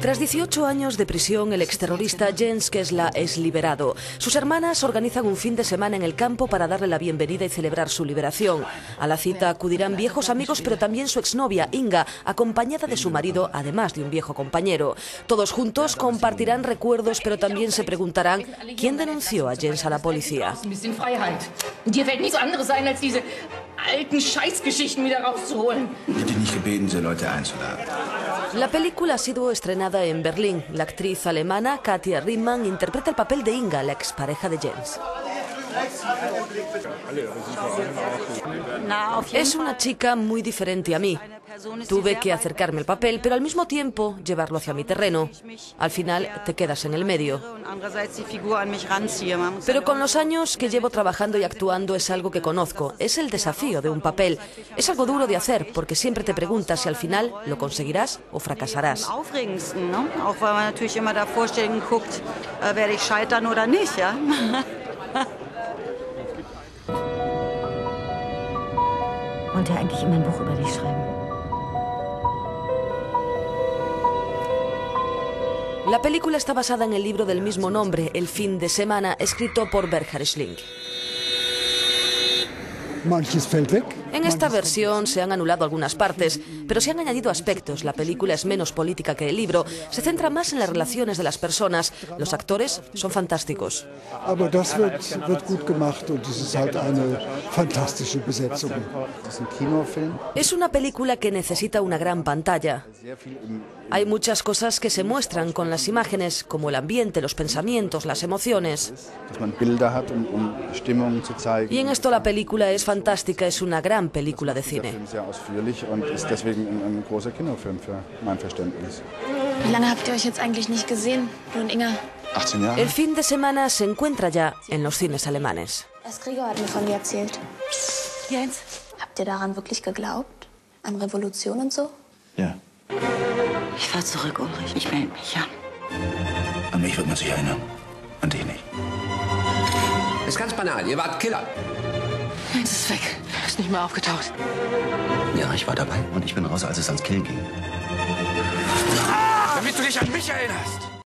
Tras 18 años de prisión, el exterrorista Jens Kessler es liberado. Sus hermanas organizan un fin de semana en el campo para darle la bienvenida y celebrar su liberación. A la cita acudirán viejos amigos, pero también su exnovia, Inga, acompañada de su marido, además de un viejo compañero. Todos juntos compartirán recuerdos, pero también se preguntarán quién denunció a Jens a la policía. Ein bisschen Freiheit. Und dir fällt nichts anderes ein, als diese alten Scheißgeschichten wieder rauszuholen. Dich nicht gebeten, diese Leute einzuladen. La película ha sido estrenada en Berlín. La actriz alemana Katia Riemann interpreta el papel de Inga, la expareja de Jens. Es una chica muy diferente a mí. Tuve que acercarme al papel, pero al mismo tiempo llevarlo hacia mi terreno. Al final te quedas en el medio. Pero con los años que llevo trabajando y actuando es algo que conozco. Es el desafío de un papel. Es algo duro de hacer porque siempre te preguntas si al final lo conseguirás o fracasarás. Wollte eigentlich immer ein Buch über dich schreiben? La película está basada en el libro del mismo nombre, El fin de semana, escrito por Berger Schling. Manches fällt weg. En esta versión se han anulado algunas partes, pero se han añadido aspectos. La película es menos política que el libro, se centra más en las relaciones de las personas. Los actores son fantásticos. Es una película que necesita una gran pantalla. Hay muchas cosas que se muestran con las imágenes, como el ambiente, los pensamientos, las emociones. Um, um. Y en esto la película es fantástica, es una gran película de Der cine. Film sehr ausführlich und ist deswegen ein, ein großer Kinofilm für mein Verständnis. Wie lange habt ihr euch jetzt eigentlich nicht gesehen, du und Inga? 18 Jahre? El fin de semana se encuentra ya en los cines alemanes. Das Gregor hat mir von dir erzählt. Jens? Habt ihr daran wirklich geglaubt? An Revolution und so? Ja. Ich fahr zurück, Ulrich. Ich melde mich, ja. An mich wird man sich erinnern. An dich nicht. Ist ganz banal. Ihr wart Killer. Jens ist weg. Nicht mehr aufgetaucht. Ja, ich war dabei. Und ich bin raus, als es ans Kill ging. Damit du dich an mich erinnerst.